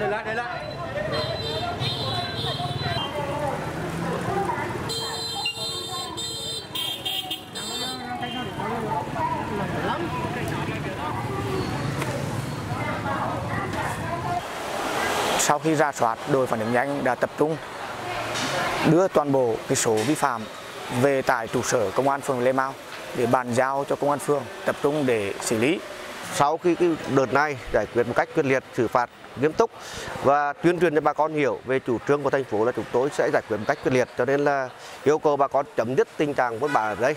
Để lại, để lại. sau khi ra soát đội phản ứng nhanh đã tập trung đưa toàn bộ cái số vi phạm về tại trụ sở công an phường Lê Mau để bàn giao cho công an phường tập trung để xử lý sau khi cái đợt này giải quyết một cách quyết liệt, xử phạt nghiêm túc và tuyên truyền cho bà con hiểu về chủ trương của thành phố là chúng tôi sẽ giải quyết một cách quyết liệt. Cho nên là yêu cầu bà con chấm dứt tình trạng buôn bán ở đây.